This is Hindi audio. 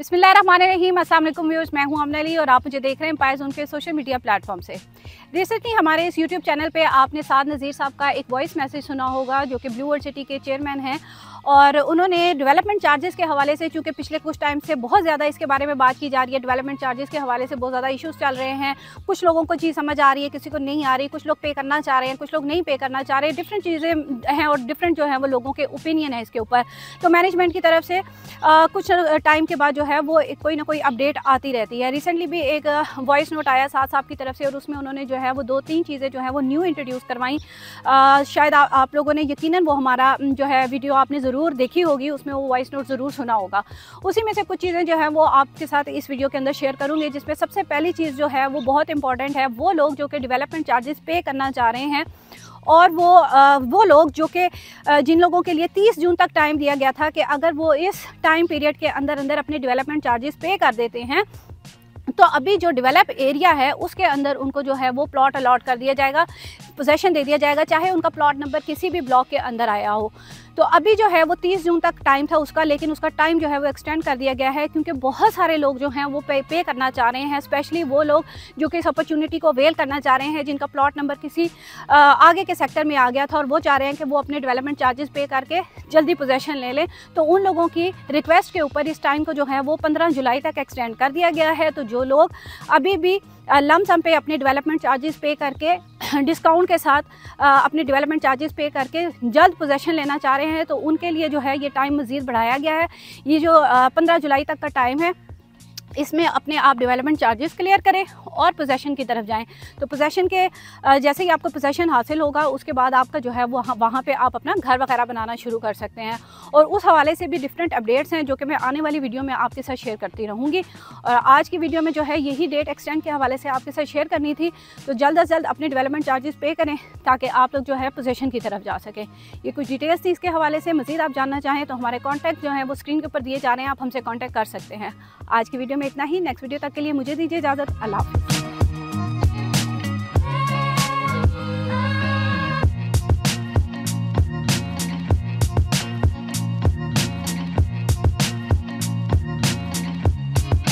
अस्सलाम वालेकुम व्यूअर्स, मैं हूँ अमन अली और आप मुझे देख रहे हैं पायज उनके सोशल मीडिया प्लेटफॉर्म से। रिसेंटली हमारे इस यूट्यूब चैनल पे आपने साद नज़ीर साहब का एक वॉइस मैसेज सुना होगा, जो कि ब्लू वर्ल्ड सिटी के चेयरमैन हैं, और उन्होंने डेवलपमेंट चार्जेस के हवाले से, चूँकि पिछले कुछ टाइम से बहुत ज़्यादा इसके बारे में बात की जा रही है डेवलपमेंट चार्जेस के हवाले से बहुत ज़्यादा इशूज़ चल रहे हैं। कुछ लोगों को चीज़ समझ आ रही है, किसी को नहीं आ रही, कुछ लोग पे करना चाह रहे हैं, कुछ लोग नहीं पे करना चाह रहे हैं डिफरेंट चीज़ें हैं और डिफरेंट जो है वो लोगों के ओपिनियन है इसके ऊपर। तो मैनेजमेंट की तरफ़ से कुछ टाइम के बाद जो है वो कोई ना कोई अपडेट आती रहती है। रिसेंटली भी एक वॉइस नोट आया साथ साहब की तरफ़ से और उसमें उन्होंने जो है वो दो तीन चीज़ें जो है वो न्यू इंट्रोड्यूस करवाई। शायद आ, आप लोगों ने यकीनन वो हमारा जो है वीडियो आपने ज़रूर देखी होगी उसमें वो वॉइस नोट ज़रूर सुना होगा। उसी में से कुछ चीज़ें जो है वो आपके साथ इस वीडियो के अंदर शेयर करूँगी जिसमें सबसे पहली चीज़ जो है वो बहुत इंपॉर्टेंट है वो लोग जो कि डेवलपमेंट चार्जेस पे करना चाह रहे हैं और वो वो लोग जो कि जिन लोगों के लिए 30 जून तक टाइम दिया गया था कि अगर वो इस टाइम पीरियड के अंदर अंदर अपने डेवलपमेंट चार्जेस पे कर देते हैं तो अभी जो डेवलप एरिया है, उसके अंदर उनको जो है वो प्लॉट अलॉट कर दिया जाएगा पोजेशन दे दिया जाएगा, चाहे उनका प्लॉट नंबर किसी भी ब्लॉक के अंदर आया हो। तो अभी जो है वो 30 जून तक टाइम था उसका, लेकिन उसका टाइम जो है वो एक्सटेंड कर दिया गया है, क्योंकि बहुत सारे लोग जो हैं वो पे पे करना चाह रहे हैं स्पेशली वो लोग जो कि इस अपॉर्चुनिटी को वेल करना चाह रहे हैं, जिनका प्लॉट नंबर किसी आगे के सेक्टर में आ गया था और वो चाह रहे हैं कि वो अपने डेवलपमेंट चार्जेस पे करके जल्दी पोजेशन ले लें। तो उन लोगों की रिक्वेस्ट के ऊपर इस टाइम को जो है वो पंद्रह जुलाई तक एक्सटेंड कर दिया गया है। तो जो लोग अभी भी लम सम पे अपने डेवलपमेंट चार्जेस पे करके डिस्काउंट के साथ अपने डेवलपमेंट चार्जेस पे करके जल्द पोजेशन लेना चाह रहे हैं तो उनके लिए जो है ये टाइम मज़ीद बढ़ाया गया है। ये जो पंद्रह जुलाई तक का टाइम है इसमें अपने आप डेवलपमेंट चार्जेस क्लियर करें और पोजेशन की तरफ़ जाएँ। तो पोजेशन के जैसे ही आपको पोजेशन हासिल होगा, उसके बाद आपका जो है वो वहाँ पर आप अपना घर वगैरह बनाना शुरू कर सकते हैं। और उस हवाले से भी डिफरेंट अपडेट्स हैं, जो कि मैं आने वाली वीडियो में आपके साथ शेयर करती रहूँगी। और आज की वीडियो में जो है यही डेट एक्सटेंड के हवाले से आपके साथ शेयर करनी थी। तो जल्द अज जल्द अपने डेवलपमेंट चार्जेस पे करें, ताकि आप लोग जो है पोजेशन की तरफ़ जा सकें। ये कुछ डिटेल्स थी इसके हवाले से। मज़ीद आप जानना चाहें तो हमारे कॉन्टैक्ट जो है वो स्क्रीन के ऊपर दिए जा रहे हैं। आप हमसे कॉन्टैक्ट कर सकते हैं। आज की वीडियो में इतना ही। नेक्स्ट वीडियो तक के लिए मुझे दीजिए इजाज़त। अल्लाह